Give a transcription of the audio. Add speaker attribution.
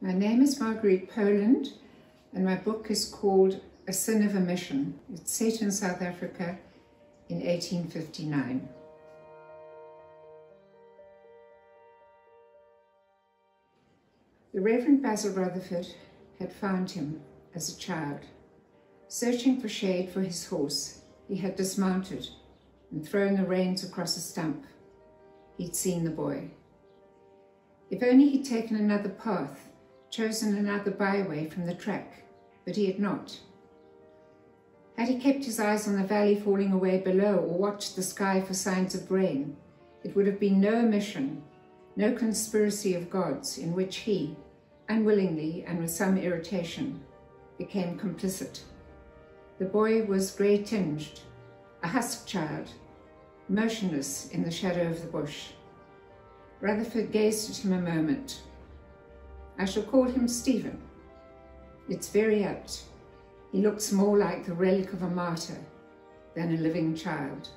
Speaker 1: My name is Marguerite Poland, and my book is called A Sin of Omission. It's set in South Africa in 1859. The Reverend Basil Rutherford had found him as a child. Searching for shade for his horse, he had dismounted and thrown the reins across a stump. He'd seen the boy. If only he'd taken another path, chosen another byway from the track, but he had not. Had he kept his eyes on the valley falling away below or watched the sky for signs of rain, it would have been no omission, no conspiracy of gods in which he, unwillingly and with some irritation, became complicit. The boy was grey-tinged, a husk child, motionless in the shadow of the bush. Rutherford gazed at him a moment, I shall call him Stephen. It's very apt. He looks more like the relic of a martyr than a living child.